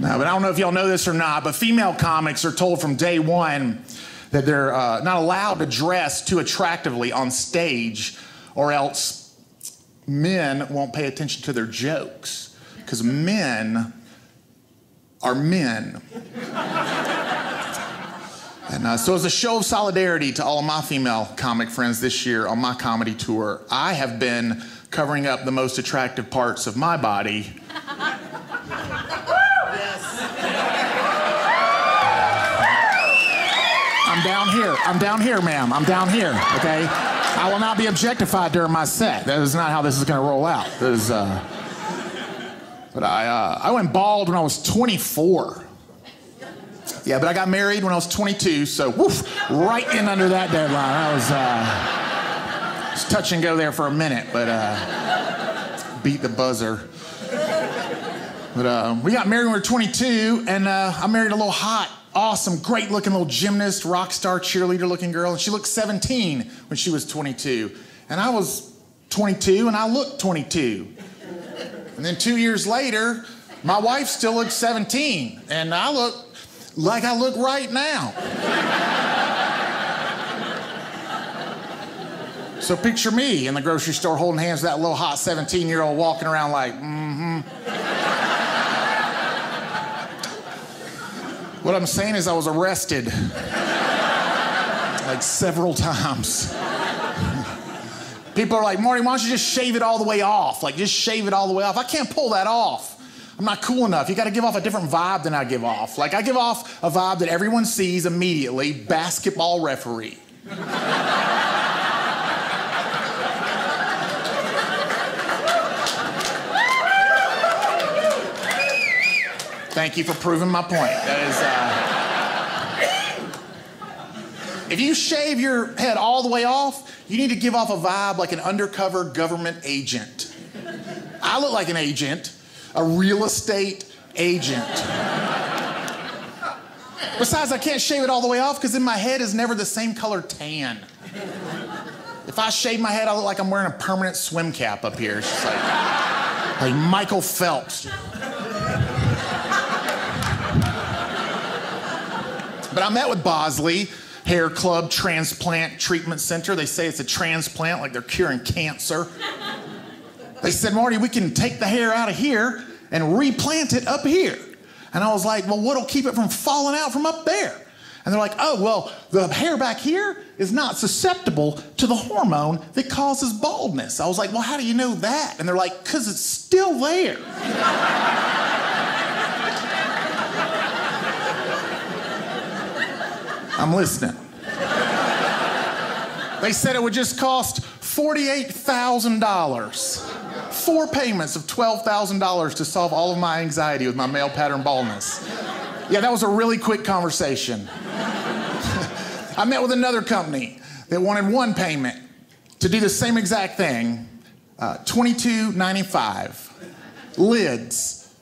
No, but I don't know if y'all know this or not, but female comics are told from day one that they're uh, not allowed to dress too attractively on stage, or else men won't pay attention to their jokes. Because men are men. and uh, so, as a show of solidarity to all of my female comic friends this year on my comedy tour, I have been covering up the most attractive parts of my body I'm down here. I'm down here, ma'am. I'm down here, okay? I will not be objectified during my set. That is not how this is going to roll out. Is, uh... But I, uh, I went bald when I was 24. Yeah, but I got married when I was 22, so woof, right in under that deadline. I was, uh, was touch and go there for a minute, but uh, beat the buzzer. But uh, we got married when we were 22, and uh, I married a little hot awesome, great looking little gymnast, rock star, cheerleader looking girl. And she looked 17 when she was 22. And I was 22 and I looked 22. And then two years later, my wife still looks 17. And I look like I look right now. so picture me in the grocery store holding hands with that little hot 17 year old walking around like, mm hmm. What I'm saying is, I was arrested like several times. People are like, Marty, why don't you just shave it all the way off? Like, just shave it all the way off. I can't pull that off. I'm not cool enough. You got to give off a different vibe than I give off. Like, I give off a vibe that everyone sees immediately basketball referee. Thank you for proving my point. That is, uh... if you shave your head all the way off, you need to give off a vibe like an undercover government agent. I look like an agent, a real estate agent. Besides, I can't shave it all the way off because then my head is never the same color tan. If I shave my head, I look like I'm wearing a permanent swim cap up here. It's just like, like Michael Phelps. But I met with Bosley Hair Club Transplant Treatment Center. They say it's a transplant, like they're curing cancer. They said, Marty, we can take the hair out of here and replant it up here. And I was like, well, what'll keep it from falling out from up there? And they're like, oh, well, the hair back here is not susceptible to the hormone that causes baldness. I was like, well, how do you know that? And they're like, because it's still there. I'm listening. They said it would just cost $48,000. Four payments of $12,000 to solve all of my anxiety with my male pattern baldness. Yeah, that was a really quick conversation. I met with another company that wanted one payment to do the same exact thing, uh, $22.95. Lids.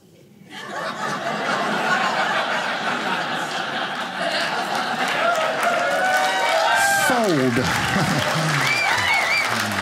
gold.